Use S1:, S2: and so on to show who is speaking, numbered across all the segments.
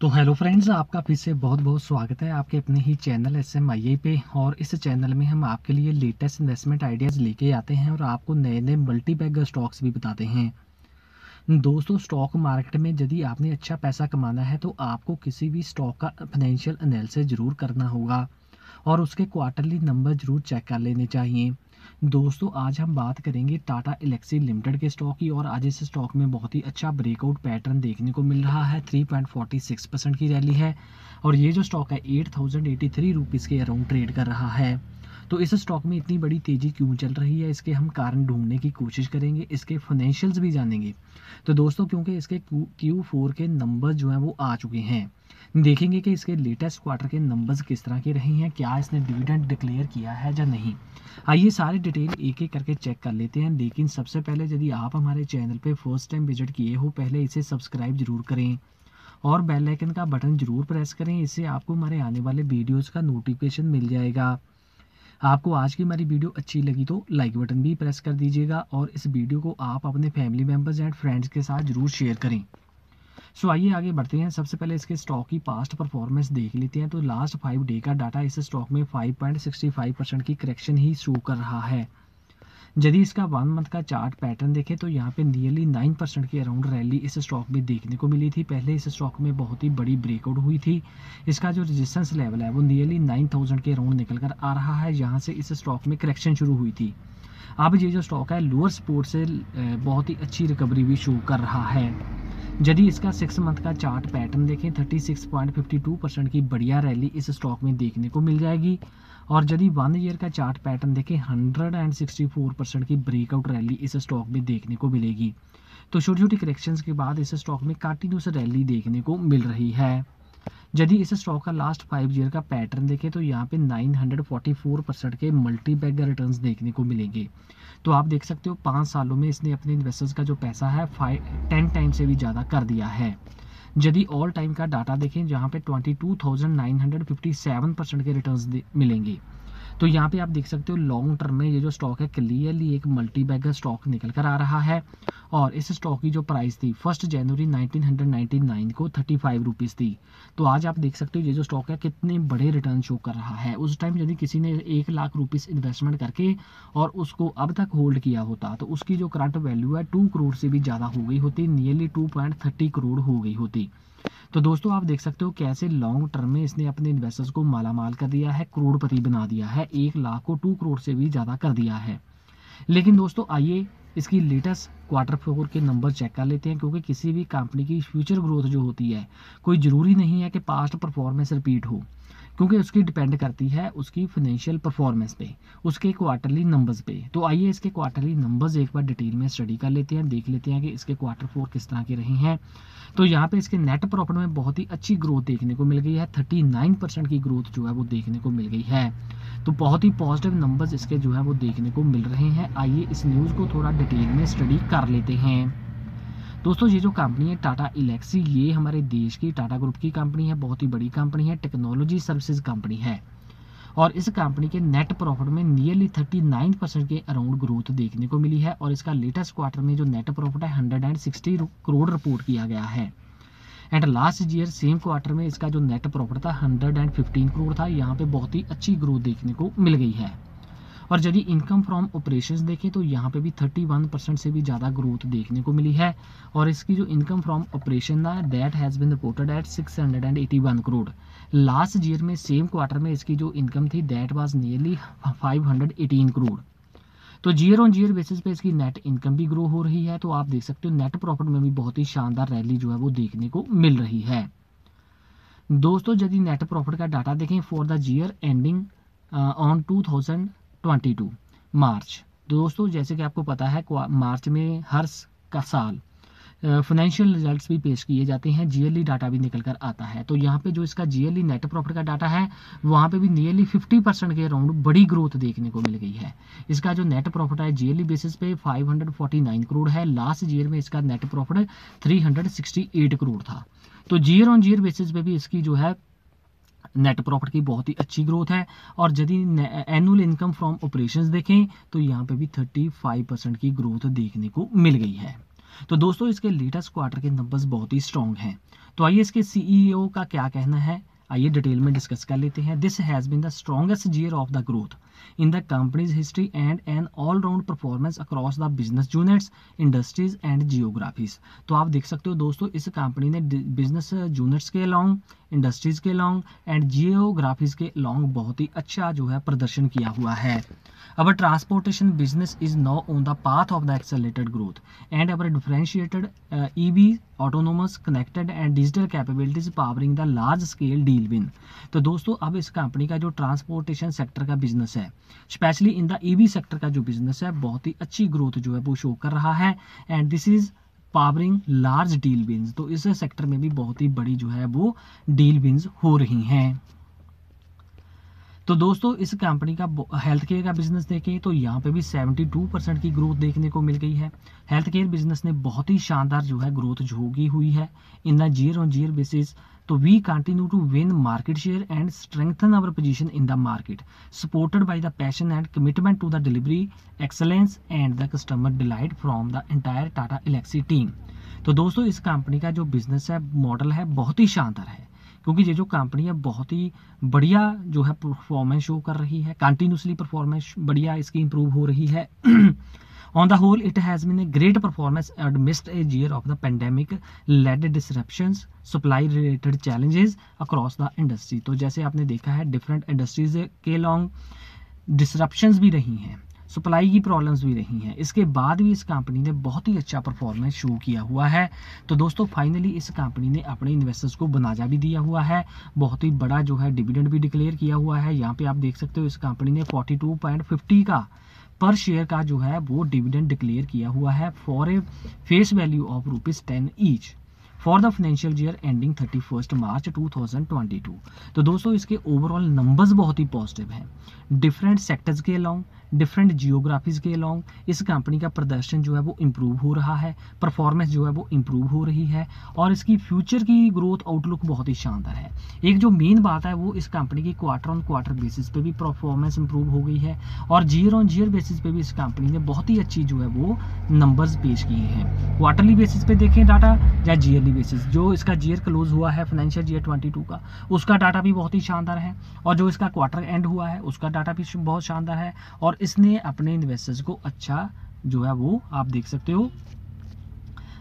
S1: तो hello friends, आपका फिर से बहुत बहुत स्वागत है आपके अपने ही चैनल एस एम आई पे। और इस चैनल में हम आपके लिए लेटेस्ट इन्वेस्टमेंट आइडियाज़ लेके आते हैं और आपको नए नए मल्टी बैगर स्टॉक्स भी बताते हैं। दोस्तों स्टॉक मार्केट में यदि आपने अच्छा पैसा कमाना है तो आपको किसी भी स्टॉक का फाइनेंशियल एनालिसिस ज़रूर करना होगा। और उसके क्वार्टरली नंबर ज़रूर चेक कर लेने चाहिए। दोस्तों, आज हम बात करेंगे टाटा इलेक्सी लिमिटेड के स्टॉक की और आज इस स्टॉक में बहुत ही अच्छा ब्रेकआउट पैटर्न देखने को मिल रहा है। 3.46 परसेंट की रैली है और ये जो स्टॉक है eight thousand eighty three rupees के अराउंड ट्रेड कर रहा है। तो इस स्टॉक में इतनी बड़ी तेज़ी क्यों चल रही है? इसके हम कारण ढूँढने की कोशिश करेंगे, इसके फाइनेंशियल्स भी जानेंगे। तो दोस्तों, क्योंकि इसके क्यू फोर के नंबर जो हैं वो आ चुके हैं, देखेंगे कि इसके लेटेस्ट क्वार्टर के नंबर्स किस तरह के रहे हैं, क्या इसने डिविडेंड डिक्लेयर किया है या नहीं। आइए सारे डिटेल एक एक करके चेक कर लेते हैं, लेकिन सबसे पहले यदि आप हमारे चैनल पे फ़र्स्ट टाइम विज़िट किए हो, पहले इसे सब्सक्राइब ज़रूर करें और बेल आइकन का बटन ज़रूर प्रेस करें, इससे आपको हमारे आने वाले वीडियोस का नोटिफिकेशन मिल जाएगा। आपको आज की हमारी वीडियो अच्छी लगी तो लाइक बटन भी प्रेस कर दीजिएगा और इस वीडियो को आप अपने फैमिली मेंबर्स एंड फ्रेंड्स के साथ ज़रूर शेयर करें। सो आइए आगे बढ़ते हैं। सबसे पहले इसके स्टॉक की पास्ट परफॉर्मेंस देख लेते हैं। तो लास्ट फाइव डे का डाटा इस स्टॉक में 5.65 परसेंट की करेक्शन ही शो कर रहा है। यदि इसका वन मंथ का चार्ट पैटर्न देखें तो यहाँ पे नियरली नाइन परसेंट की अराउंड रैली इस स्टॉक में देखने को मिली थी। पहले इस स्टॉक में बहुत ही बड़ी ब्रेकआउट हुई थी। इसका जो रेजिस्टेंस लेवल है, वो नियरली नाइन थाउज़ेंड के अराउंड निकल कर आ रहा है। यहाँ से इस स्टॉक में करेक्शन शुरू हुई थी। अब ये जो स्टॉक है लोअर सपोर्ट से बहुत ही अच्छी रिकवरी भी शो कर रहा है। यदि इसका सिक्स मंथ का चार्ट पैटर्न देखें 36.52 परसेंट की बढ़िया रैली इस स्टॉक में देखने को मिल जाएगी। और यदि वन ईयर का चार्ट पैटर्न देखें 164 परसेंट की ब्रेकआउट रैली इस स्टॉक में देखने को मिलेगी। तो छोटी छोटी करेक्शंस के बाद इस स्टॉक में कंटिन्यूस रैली देखने को मिल रही है। यदि इस स्टॉक का लास्ट फाइव ईयर का पैटर्न देखें तो यहाँ पे 944 परसेंट के मल्टी बैगर रिटर्न्स देखने को मिलेंगे। तो आप देख सकते हो, पाँच सालों में इसने अपने इन्वेस्टर्स का जो पैसा है फाइव टेन टाइम से भी ज़्यादा कर दिया है। यदि ऑल टाइम का डाटा देखें जहाँ पे 22,957 परसेंट के रिटर्न्स मिलेंगे। तो यहाँ पे आप देख सकते हो लॉन्ग टर्म में ये जो स्टॉक है क्लियरली एक मल्टी बैगर स्टॉक निकल कर आ रहा है। और इस स्टॉक की जो प्राइस थी फ़र्स्ट जनवरी 1999 को थर्टी फाइव रुपीज़ थी। तो आज आप देख सकते हो ये जो स्टॉक है, कितने बड़े रिटर्न शो कर रहा है। उस टाइम यदि किसी ने एक लाख रुपीज़ इन्वेस्टमेंट करके और उसको अब तक होल्ड किया होता। तो उसकी जो करंट वैल्यू है टू करोड़ से भी ज़्यादा हो गई होती nearly two point thirty crore हो गई होती। तो दोस्तों, आप देख सकते हो कैसे लॉन्ग टर्म में इसने अपने इन्वेस्टर्स को मालामाल कर दिया है, करोड़पति बना दिया है, एक लाख को टू करोड़ से भी ज़्यादा कर दिया है। लेकिन दोस्तों, आइए इसकी लेटेस्ट क्वार्टर फोर के नंबर चेक कर लेते हैं, क्योंकि किसी भी कंपनी की फ्यूचर ग्रोथ जो होती है, कोई ज़रूरी नहीं है कि पास्ट परफॉर्मेंस रिपीट हो। क्योंकि उसकी डिपेंड करती है उसकी फाइनेंशियल परफॉर्मेंस पे, उसके क्वार्टरली नंबर्स पे। तो आइए इसके क्वार्टरली नंबर्स एक बार डिटेल में स्टडी कर लेते हैं, देख लेते हैं कि इसके क्वार्टर फोर किस तरह के रहे हैं। तो यहाँ पे इसके नेट प्रॉफिट में बहुत ही अच्छी ग्रोथ देखने को मिल गई है थर्टी नाइन परसेंट की ग्रोथ जो है वो देखने को मिल गई है। तो बहुत ही पॉजिटिव नंबर्स इसके जो है वो देखने को मिल रहे हैं। आइए इस न्यूज़ को थोड़ा डिटेल में स्टडी कर लेते हैं। दोस्तों, ये जो कंपनी है टाटा इलेक्सी ये हमारे देश की टाटा ग्रुप की कंपनी है, बहुत ही बड़ी कंपनी है टेक्नोलॉजी सर्विसेज़ कंपनी है। और इस कंपनी के नेट प्रॉफिट में नियरली 39 परसेंट के अराउंड ग्रोथ देखने को मिली है और इसका लेटेस्ट क्वार्टर में जो नेट प्रॉफिट है 160 करोड़ रिपोर्ट किया गया है। And last year same quarter में इसका जो नेट प्रॉफिट था 115 करोड़ था। यहाँ पे बहुत ही अच्छी ग्रोथ देखने को मिल गई है। और यदि इनकम फ्रॉम ऑपरेशंस देखें तो यहाँ पे भी 31 परसेंट से भी ज़्यादा ग्रोथ देखने को मिली है। और इसकी जो इनकम फ्रॉम ऑपरेशन है that has been reported at 681 crore last year में सेम क्वार्टर में इसकी जो इनकम थी दैट वाज नियरली 518 करोड़ तो जीयर ऑन जीयर बेसिस पे इसकी नेट इनकम भी ग्रो हो रही है तो आप देख सकते हो नेट प्रॉफिट में भी बहुत ही शानदार रैली जो है वो देखने को मिल रही है। दोस्तों, यदि नेट प्रॉफिट का डाटा देखें for the year ending on two thousand twenty two, March. दोस्तों, जैसे कि आपको पता है मार्च में हर का साल फाइनेंशियल रिजल्ट्स भी पेश किए जाते हैं। जीएलई डाटा भी निकल कर आता है। तो यहाँ पे जो इसका जीएलई नेट प्रॉफिट का डाटा है, वहाँ पे भी नियरली 50 परसेंट के अराउंड बड़ी ग्रोथ देखने को मिल गई है। इसका जो नेट प्रॉफिट है जीएलई बेसिस पे 549 करोड़ है। लास्ट ईयर में इसका नेट प्रॉफिट 368 करोड़ था। तो जीयर ऑन जीयर बेसिस पे भी इसकी जो है नेट प्रॉफिट की बहुत ही अच्छी ग्रोथ है। और यदि एनुअल इनकम फ्रॉम ऑपरेशंस देखें तो यहाँ पे भी 35 परसेंट की ग्रोथ देखने को मिल गई है। तो दोस्तों, इसके लेटेस्ट क्वार्टर के नंबर्स बहुत ही स्ट्रॉन्ग हैं। तो आइए इसके सीईओ का क्या कहना है? आइए डिटेल में डिस्कस कर लेते हैं। This has been the strongest year of the growth in the company's history and an all round performance across the business units industries and geographies तो आप देख सकते हो दोस्तों, इस कंपनी ने बिज़नेस यूनिट्स के अलॉन्ग इंडस्ट्रीज़ के अलॉन्ग एंड जियोग्राफीज के अलॉन्ग बहुत ही अच्छा जो है प्रदर्शन किया हुआ है। Our transportation business is now on the path of the accelerated growth and our differentiated uh, EV, autonomous, connected and digital capabilities powering the large scale deal win. तो दोस्तों अब इस कंपनी का जो ट्रांसपोर्टेशन सेक्टर का business है specially in the EV sector का जो बिज़नेस है बहुत ही अच्छी ग्रोथ जो है वो शो कर रहा है and this is powering large deal wins तो इस सेक्टर में भी बहुत ही बड़ी जो है वो डील विंस हो रही हैं तो दोस्तों, इस कंपनी का हेल्थ केयर का बिज़नेस देखें तो यहाँ पे भी 72 परसेंट की ग्रोथ देखने को मिल गई है। हेल्थ केयर बिज़नेस ने बहुत ही शानदार जो है ग्रोथ झोंकी हुई है। In the year on year basis तो we continue to win market share and strengthen our position in the market supported by the passion and commitment to the delivery excellence and the customer delight from the entire Tata Elxsi team तो दोस्तों, इस company का जो business है model है, बहुत ही शानदार है। क्योंकि ये जो कंपनी है, बहुत ही बढ़िया जो है परफॉर्मेंस शो कर रही है। कंटिन्यूसली परफॉर्मेंस बढ़िया इसकी इंप्रूव हो रही है। On the whole it has been a great performance amidst a year of the pandemic led disruption supply related challenges across the industry तो जैसे आपने देखा है डिफरेंट इंडस्ट्रीज़ के लॉन्ग डिसरप्शन भी रही हैं। सप्लाई की प्रॉब्लम्स भी रही हैं। इसके बाद भी इस कंपनी ने बहुत ही अच्छा परफॉर्मेंस शो किया हुआ है। तो दोस्तों फाइनली इस कंपनी ने अपने इन्वेस्टर्स को बनाजा भी दिया हुआ है। बहुत ही बड़ा जो है डिविडेंड भी डिक्लेयर किया हुआ है। यहाँ पे आप देख सकते हो इस कंपनी ने फोर्टी का पर शेयर का जो है वो डिविडेंड डिक्लेयर किया हुआ है for a face value of rupees ten each for the financial year ending thirty first March two thousand twenty two तो दोस्तों, इसके ओवरऑल नंबर्स बहुत ही पॉजिटिव हैं। डिफरेंट सेक्टर्स के अलॉन्ग डिफरेंट जियोग्राफीज के अलॉन्ग इस कंपनी का प्रदर्शन जो है वो इम्प्रूव हो रहा है परफॉर्मेंस जो है वो इम्प्रूव हो रही है, और इसकी फ्यूचर की ग्रोथ आउटलुक बहुत ही शानदार है। एक जो मेन बात है वो इस कंपनी की क्वार्टर ऑन क्वार्टर बेसिस पे भी परफॉर्मेंस इंप्रूव हो गई है, और जीयर ऑन जीयर बेसिस पे भी इस कंपनी ने बहुत ही अच्छी जो है वो नंबर्स पेश किए हैं। क्वार्टरली बेसिस पे देखें डाटा या जीयरली बेसिस जो इसका जीयर क्लोज हुआ है फाइनेंशियल जीयर ट्वेंटी का, उसका डाटा भी बहुत ही शानदार है और जो इसका क्वार्टर एंड हुआ है, उसका डाटा भी बहुत शानदार है और इसने अपने इन्वेस्टर्स को अच्छा जो है वो आप देख सकते हो।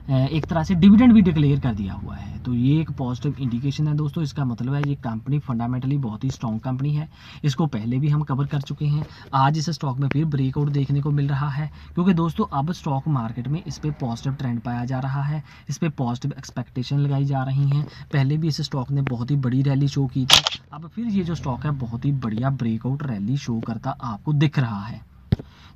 S1: एक तरह से डिविडेंड भी डिक्लेयर कर दिया हुआ है। तो ये एक पॉजिटिव इंडिकेशन है दोस्तों। इसका मतलब है ये कंपनी फंडामेंटली बहुत ही स्ट्रॉन्ग कंपनी है। इसको पहले भी हम कवर कर चुके हैं। आज इस स्टॉक में फिर ब्रेकआउट देखने को मिल रहा है। क्योंकि दोस्तों, अब स्टॉक मार्केट में इस पर पॉजिटिव ट्रेंड पाया जा रहा है। इस पर पॉजिटिव एक्सपेक्टेशन लगाई जा रही हैं। पहले भी इस स्टॉक ने बहुत ही बड़ी रैली शो की थी। अब फिर ये जो स्टॉक है, बहुत ही बढ़िया ब्रेकआउट रैली शो करता आपको दिख रहा है।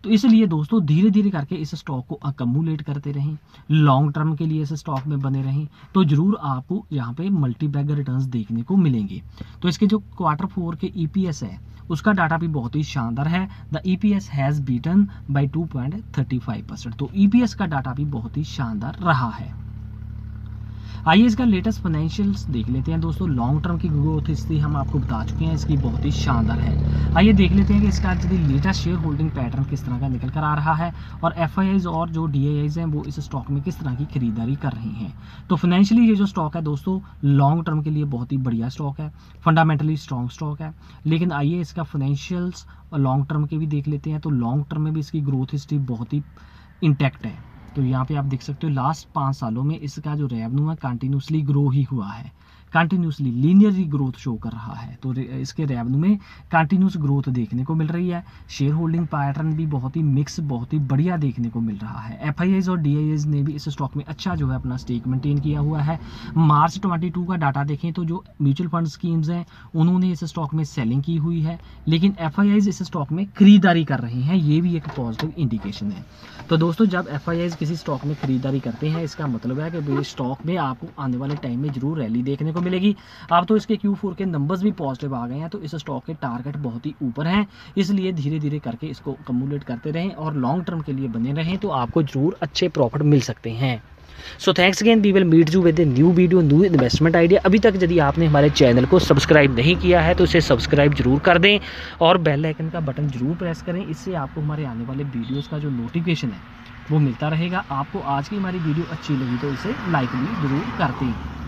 S1: तो इसलिए दोस्तों धीरे धीरे करके इस स्टॉक को अकमुलेट करते रहें। लॉन्ग टर्म के लिए इस स्टॉक में बने रहें। तो ज़रूर आपको यहाँ पे मल्टी बैग रिटर्न्स देखने को मिलेंगे। तो इसके जो क्वार्टर फोर के ई e है, उसका डाटा भी बहुत ही शानदार है। The E P S has beaten by two point thirty five percent तो ई पी एस का डाटा भी बहुत ही शानदार रहा है। आइए इसका लेटेस्ट फाइनेंशियल्स देख लेते हैं। दोस्तों लॉन्ग टर्म की ग्रोथ हिस्ट्री हम आपको बता चुके हैं, इसकी बहुत ही शानदार है। आइए देख लेते हैं कि इसका यदि लेटेस्ट शेयर होल्डिंग पैटर्न किस तरह का निकल कर आ रहा है और एफ़ और जो डी हैं, वो इस स्टॉक में किस तरह की खरीदारी कर रही हैं। तो फाइनेंशियली ये जो स्टॉक है दोस्तों लॉन्ग टर्म के लिए बहुत ही बढ़िया स्टॉक है फंडामेंटली स्ट्रॉन्ग स्टॉक है। लेकिन आइए इसका फाइनेंशियल्स और लॉन्ग टर्म के भी देख लेते हैं तो लॉन्ग टर्म में भी इसकी ग्रोथ हिस्ट्री बहुत ही इंटैक्ट है। तो यहाँ पे आप देख सकते हो लास्ट पाँच सालों में इसका जो रेवन्यू है कंटिन्यूसली ग्रो ही हुआ है। कंटिन्यूसली लीनियरली ग्रोथ शो कर रहा है। तो इसके रेवेन्यू में कंटिन्यूस ग्रोथ देखने को मिल रही है। शेयर होल्डिंग पैटर्न भी बहुत ही मिक्स बहुत ही बढ़िया देखने को मिल रहा है। एफ़ और डी ने भी इस स्टॉक में अच्छा जो है अपना स्टेक मेंटेन किया हुआ है। मार्च ट्वेंटी का डाटा देखें तो जो म्यूचुअल फंड स्कीम्स हैं, उन्होंने इस स्टॉक में सेलिंग की हुई है। लेकिन एफ़ इस स्टॉक में खरीदारी कर रहे हैं, ये भी एक पॉजिटिव इंडिकेशन है। तो दोस्तों, जब एफ़ किसी स्टॉक में खरीदारी करते हैं, इसका मतलब है कि स्टॉक में आपको आने वाले टाइम में ज़रूर रैली देखने को मिलेगी। अब तो इसके क्यू फोर के नंबर्स भी पॉजिटिव आ गए हैं तो इस स्टॉक के टारगेट बहुत ही ऊपर हैं, इसलिए धीरे धीरे करके इसको कम्युलेट करते रहें और लॉन्ग टर्म के लिए बने रहें तो आपको ज़रूर अच्छे प्रॉफिट मिल सकते हैं। So thanks again we will meet you with a new video new investment idea अभी तक यदि आपने हमारे चैनल को सब्सक्राइब नहीं किया है तो इसे सब्सक्राइब ज़रूर कर दें और बेल आइकन का बटन ज़रूर प्रेस करें। इससे आपको हमारे आने वाले वीडियोज़ का जो नोटिफिकेशन है, वो मिलता रहेगा। आपको आज की हमारी वीडियो अच्छी लगी तो इसे लाइक भी ज़रूर कर दें